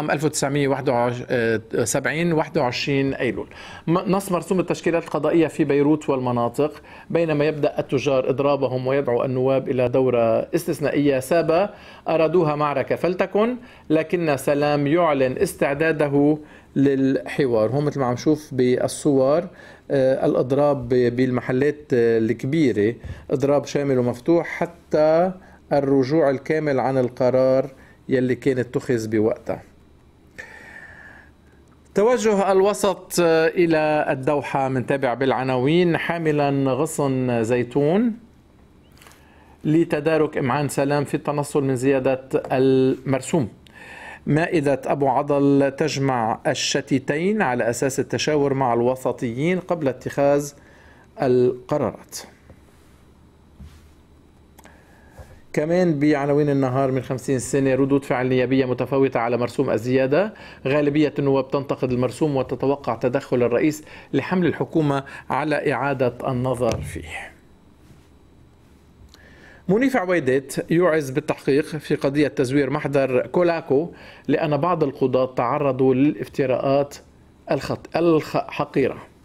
عام 1971 21 أيلول. نص مرسوم التشكيلات القضائية في بيروت والمناطق. بينما يبدأ التجار إضرابهم ويدعو النواب إلى دورة استثنائية سابا أرادوها معركة فلتكن لكن سلام يعلن استعداده للحوار. هون مثل ما عم نشوف بالصور آه، الإضراب بالمحلات الكبيرة. إضراب شامل ومفتوح حتى الرجوع الكامل عن القرار يلي كان اتخذ بوقتها. توجه الوسط إلى الدوحة من تابع بالعناوين. حاملا غصن زيتون لتدارك إمعان سلام في التنصل من زيادة المرسوم. مائدة أبو عضل تجمع الشتيتين على أساس التشاور مع الوسطيين قبل اتخاذ القرارات. كمان بعناوين النهار من 50 سنة ردود فعل نيابية متفاوتة على مرسوم الزيادة. غالبية النواب تنتقد المرسوم وتتوقع تدخل الرئيس لحمل الحكومة على إعادة النظر فيه. منيف عويدت يوعز بالتحقيق في قضية تزوير محضر كولاكو لأن بعض القضاة تعرضوا للافتراءات الحقيرة.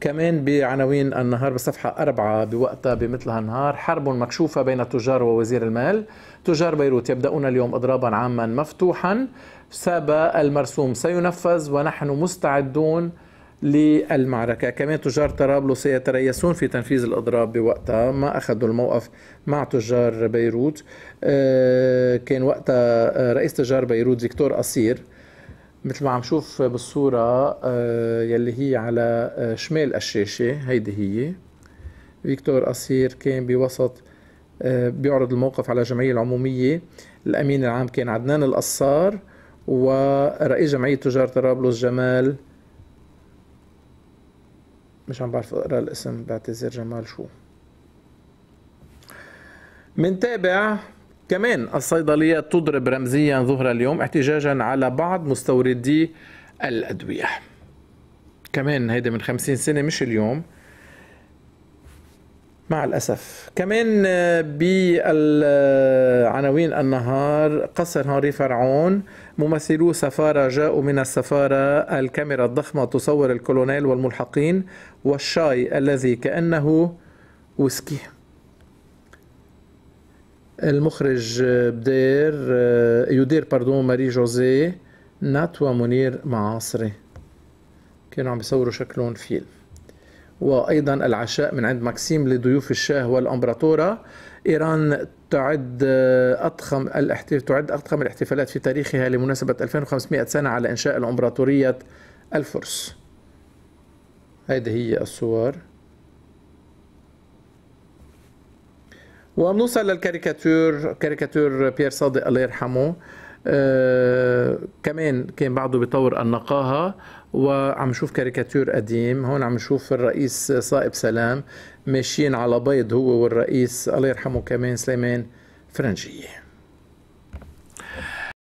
كمان بعناوين النهار بصفحة أربعة بوقتها بمثل هالنهار حرب مكشوفة بين التجار ووزير المال. تجار بيروت يبدأون اليوم إضرابا عاما مفتوحا. سابا المرسوم سينفذ ونحن مستعدون للمعركة. كمان تجار طرابلس يتريسون في تنفيذ الإضراب بوقتها. ما أخذوا الموقف مع تجار بيروت. آه، كان وقتها رئيس تجار بيروت فيكتور قصير مثل ما عم شوف بالصورة آه، يلي هي على آه، شمال الشاشة هيدي هي. فيكتور قصير كان بوسط آه، بيعرض الموقف على الجمعية العمومية. الأمين العام كان عدنان القصار ورئيس جمعية تجار طرابلس جمال. مش عم بعرف أقرأ الاسم بعتذر جمال شو. منتابع كمان الصيدليات تضرب رمزيا ظهر اليوم احتجاجا على بعض مستوردي الأدوية. كمان هيدا من خمسين سنة مش اليوم. مع الأسف. كمان بالعناوين النهار قصر هنري فرعون ممثلو سفارة جاءوا من السفارة الكاميرا الضخمة تصور الكولونيل والملحقين والشاي الذي كأنه ويسكي. المخرج بدير يدير باردون ماري جوزي نات ومنير معاصري. كانوا عم بيصوروا شكلهم فيلم. وأيضا العشاء من عند ماكسيم لضيوف الشاه والأمبراطورة. إيران تعد أضخم الاحتف... تعد أضخم الاحتفالات في تاريخها لمناسبة 2500 سنة على إنشاء الأمبراطورية الفرس. هذه هي الصور. وبنوصل للكاريكاتور كاريكاتور بيير صادق الله يرحمه. آه كمان كان بعده بيطور النقاهة وعم نشوف كاريكاتور قديم. هون عم نشوف الرئيس صائب سلام ماشيين على بيض هو والرئيس الله يرحمه كمان سليمان فرنجية.